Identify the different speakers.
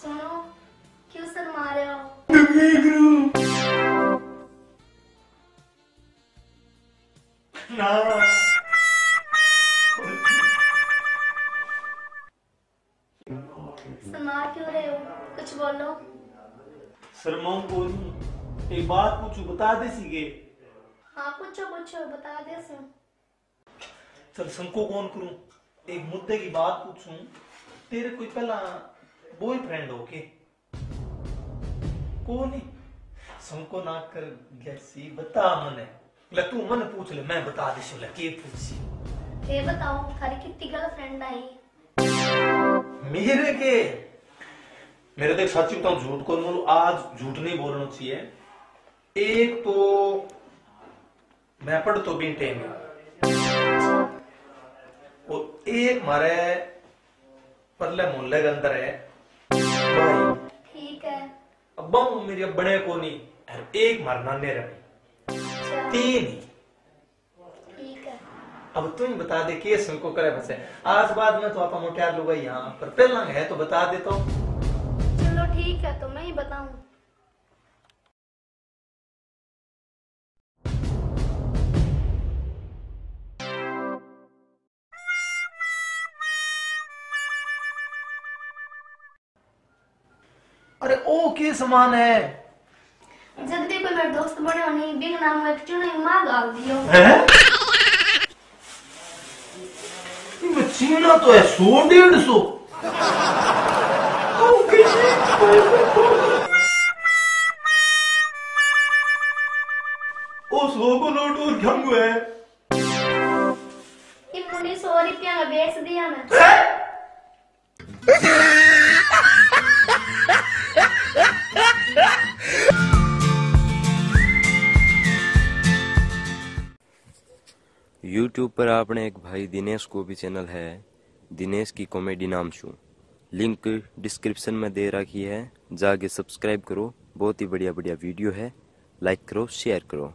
Speaker 1: सुनो क्यों शर्मा रहे हो?
Speaker 2: ना
Speaker 1: शर्मा क्यों रहे हो? कुछ बोलो।
Speaker 2: शर्माओं को नहीं एक बात पूछू बता दे सीगे।
Speaker 1: हाँ पूछो पूछो बता दे सुन
Speaker 2: चल संको कौन करूँ? एक मुद्दे की बात पूछूँ। तेरे कोई पहला बॉयफ्रेंड हो के को नहीं संको ना कर जैसी बता मने। ले तू मन पूछ ले मैं बता दे ले के पूछी?
Speaker 1: ये बताओ थारी कितनी गर्लफ्रेंड आई?
Speaker 2: मेरे के? मेरे देख सच्ची बताऊँ झूठ को बोलूँ? आज झूठ नहीं बोलना चाहिए। एक तो मैं पढ़ तो भी टाइम और एक मारे परले मोहल्ले के अंदर है।
Speaker 1: ठीक है।
Speaker 2: अब मेरी बड़े को नहीं और एक मार नाने रवि
Speaker 1: अच्छा।
Speaker 2: तीन।
Speaker 1: ठीक है।
Speaker 2: अब तुम बता दे केस को करे बसे। आज बाद में तो आप मोटियार लोग यहाँ पर। पहला है तो बता दे तो।
Speaker 1: चलो ठीक है तो मैं ही बताऊँ।
Speaker 2: के समान है।
Speaker 1: भी कोई मेरे दोस्त बने होनी बिग नाम एक चुने माँ गाल दियो।
Speaker 2: हैं? ये चीना तो है सौ डेढ़ सौ। ओ, सौ को नोट और घंगू है?
Speaker 1: ये मुनी सौ रुपया में बेच दिया मैं
Speaker 3: यूट्यूब पर આપણે એક ભાઈ દિનેશ को भी चैनल है दिनेश की कॉमेडी नाम शू लिंक डिस्क्रिप्शन में दे रखी है जाके सब्सक्राइब करो बहुत ही बढ़िया बढ़िया वीडियो है लाइक करो शेयर करो